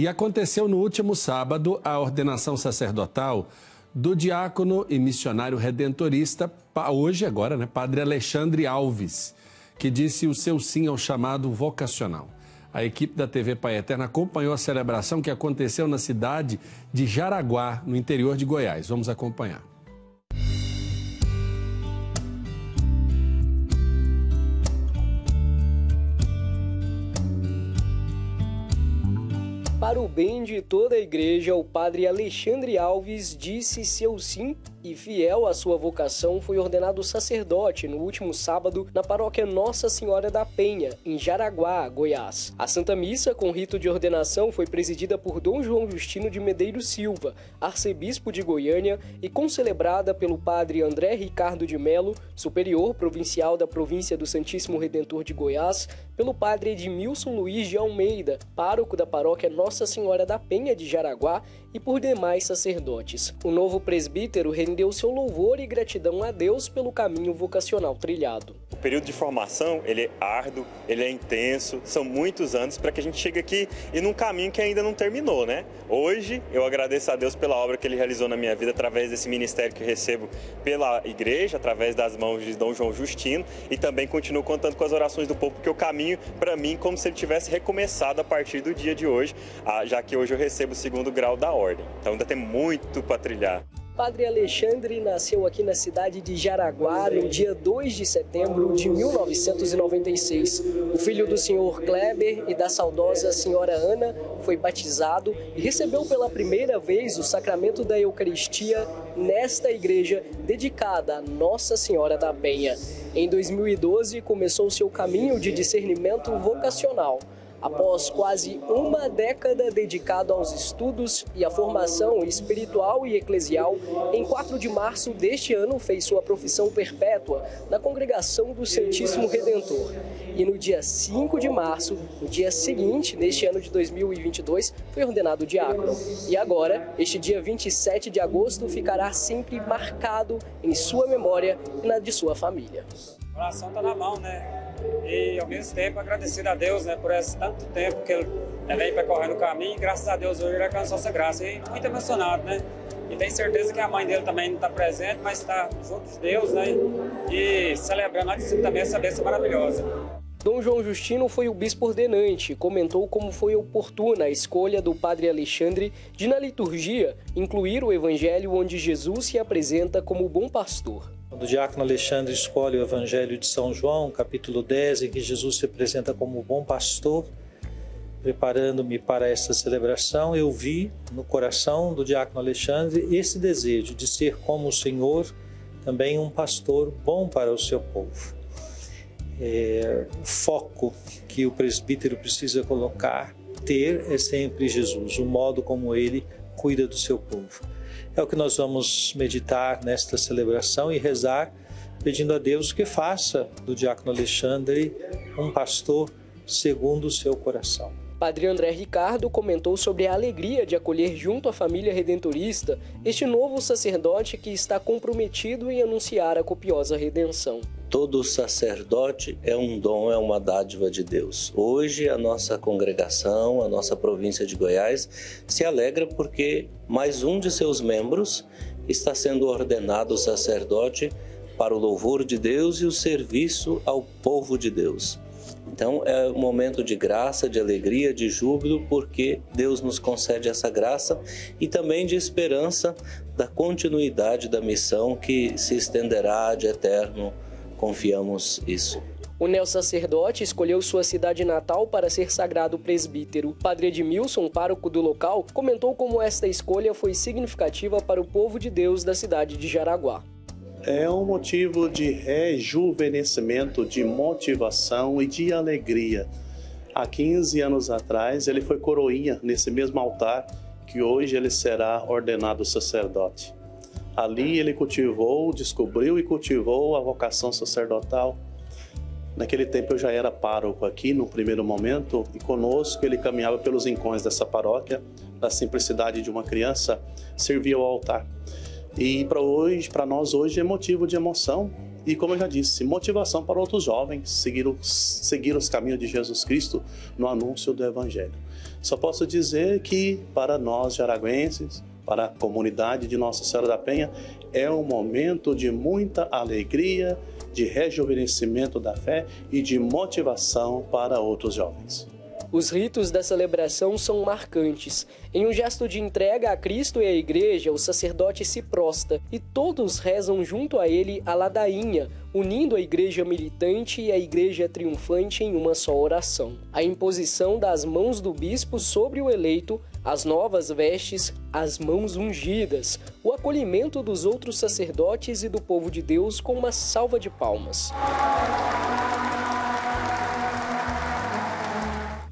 E aconteceu no último sábado a ordenação sacerdotal do diácono e missionário redentorista, hoje agora, né, Padre Alexandre Alves, que disse o seu sim ao chamado vocacional. A equipe da TV Pai Eterna acompanhou a celebração que aconteceu na cidade de Jaraguá, no interior de Goiás. Vamos acompanhar. Para o bem de toda a igreja, o padre Alexandre Alves disse seu sim e fiel à sua vocação, foi ordenado sacerdote no último sábado na paróquia Nossa Senhora da Penha, em Jaraguá, Goiás. A Santa Missa, com rito de ordenação, foi presidida por Dom João Justino de Medeiros Silva, arcebispo de Goiânia, e concelebrada pelo padre André Ricardo de Melo, superior provincial da província do Santíssimo Redentor de Goiás, pelo padre Edmilson Luiz de Almeida, pároco da paróquia Nossa Senhora da Penha de Jaraguá, e por demais sacerdotes. O novo presbítero rendeu seu louvor e gratidão a Deus pelo caminho vocacional trilhado. O período de formação, ele é árduo, ele é intenso, são muitos anos para que a gente chegue aqui e num caminho que ainda não terminou, né? Hoje, eu agradeço a Deus pela obra que ele realizou na minha vida através desse ministério que recebo pela igreja, através das mãos de Dom João Justino e também continuo contando com as orações do povo, porque o caminho para mim como se ele tivesse recomeçado a partir do dia de hoje, já que hoje eu recebo o segundo grau da ordem. Então ainda tem muito para trilhar. Padre Alexandre nasceu aqui na cidade de Jaraguá no dia 2 de setembro de 1996. O filho do senhor Kleber e da saudosa senhora Ana foi batizado e recebeu pela primeira vez o sacramento da Eucaristia nesta igreja dedicada a Nossa Senhora da Penha. Em 2012 começou seu caminho de discernimento vocacional. Após quase uma década dedicado aos estudos e à formação espiritual e eclesial, em 4 de março deste ano fez sua profissão perpétua na Congregação do Santíssimo Redentor. E no dia 5 de março, no dia seguinte, neste ano de 2022, foi ordenado diácono. E agora, este dia 27 de agosto, ficará sempre marcado em sua memória e na de sua família. O coração está na mão, né? E ao mesmo tempo agradecido a Deus né, por esse tanto tempo que ele vem percorrendo o caminho e graças a Deus hoje ele alcançou essa graça e muito emocionado, né? E tenho certeza que a mãe dele também não está presente, mas está junto de Deus, né? E celebrando antes também essa bênção maravilhosa. Dom João Justino foi o bispo ordenante e comentou como foi oportuna a escolha do padre Alexandre de, na liturgia, incluir o evangelho onde Jesus se apresenta como bom pastor. Quando o diácono Alexandre escolhe o Evangelho de São João, capítulo 10, em que Jesus se apresenta como bom pastor, preparando-me para essa celebração, eu vi no coração do diácono Alexandre esse desejo de ser como o Senhor, também um pastor bom para o seu povo. É, o foco que o presbítero precisa colocar, ter, é sempre Jesus, o modo como ele cuida do seu povo. É o que nós vamos meditar nesta celebração e rezar, pedindo a Deus que faça do diácono Alexandre um pastor segundo o seu coração. Padre André Ricardo comentou sobre a alegria de acolher junto à família redentorista este novo sacerdote que está comprometido em anunciar a copiosa redenção. Todo sacerdote é um dom, é uma dádiva de Deus. Hoje a nossa congregação, a nossa província de Goiás, se alegra porque mais um de seus membros está sendo ordenado sacerdote para o louvor de Deus e o serviço ao povo de Deus. Então é um momento de graça, de alegria, de júbilo, porque Deus nos concede essa graça e também de esperança da continuidade da missão que se estenderá de eterno. Confiamos isso. O neo-sacerdote escolheu sua cidade natal para ser sagrado presbítero. Padre Edmilson, pároco do local, comentou como esta escolha foi significativa para o povo de Deus da cidade de Jaraguá é um motivo de rejuvenescimento, de motivação e de alegria. Há 15 anos atrás, ele foi coroinha nesse mesmo altar que hoje ele será ordenado sacerdote. Ali ele cultivou, descobriu e cultivou a vocação sacerdotal. Naquele tempo eu já era pároco aqui no primeiro momento e conosco ele caminhava pelos rincões dessa paróquia, na simplicidade de uma criança, servia ao altar. E para hoje, para nós hoje é motivo de emoção e como eu já disse, motivação para outros jovens seguir os, seguir os caminhos de Jesus Cristo no anúncio do Evangelho. Só posso dizer que para nós jaraguenses, para a comunidade de Nossa Senhora da Penha, é um momento de muita alegria, de rejuvenescimento da fé e de motivação para outros jovens. Os ritos da celebração são marcantes. Em um gesto de entrega a Cristo e à Igreja, o sacerdote se prosta e todos rezam junto a ele a ladainha, unindo a Igreja militante e a Igreja triunfante em uma só oração. A imposição das mãos do bispo sobre o eleito, as novas vestes, as mãos ungidas, o acolhimento dos outros sacerdotes e do povo de Deus com uma salva de palmas.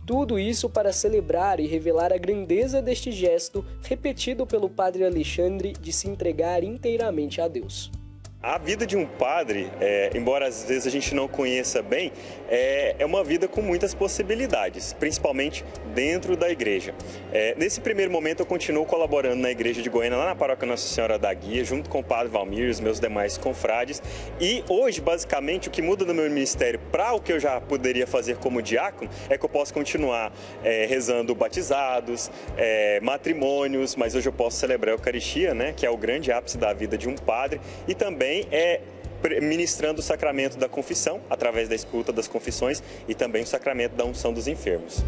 Tudo isso para celebrar e revelar a grandeza deste gesto repetido pelo padre Alexandre de se entregar inteiramente a Deus. A vida de um padre, é, embora às vezes a gente não conheça bem, é, é, uma vida com muitas possibilidades, principalmente dentro da igreja. É, nesse primeiro momento, eu continuo colaborando na igreja de Goiânia, lá na paróquia Nossa Senhora da Guia, junto com o padre Valmir e os meus demais confrades. E hoje, basicamente, o que muda no meu ministério para o que eu já poderia fazer como diácono é que eu posso continuar é, rezando batizados, é, matrimônios, mas hoje eu posso celebrar a Eucaristia, né, que é o grande ápice da vida de um padre, e também também é ministrando o sacramento da confissão, através da escuta das confissões, e também o sacramento da unção dos enfermos.